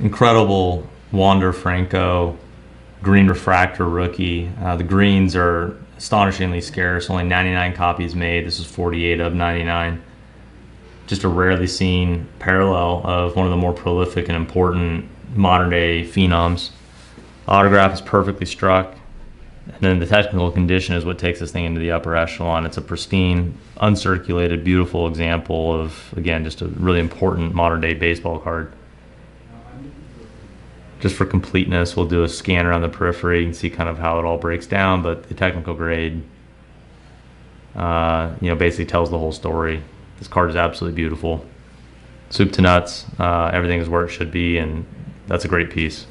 incredible Wander Franco green refractor rookie. Uh, the greens are astonishingly scarce, only 99 copies made. This is 48 of 99. Just a rarely seen parallel of one of the more prolific and important modern day phenoms. Autograph is perfectly struck. And then the technical condition is what takes this thing into the upper echelon. It's a pristine, uncirculated, beautiful example of, again, just a really important modern day baseball card. Just for completeness, we'll do a scan around the periphery and see kind of how it all breaks down, but the technical grade, uh, you know, basically tells the whole story. This card is absolutely beautiful. Soup to nuts, uh, everything is where it should be, and that's a great piece.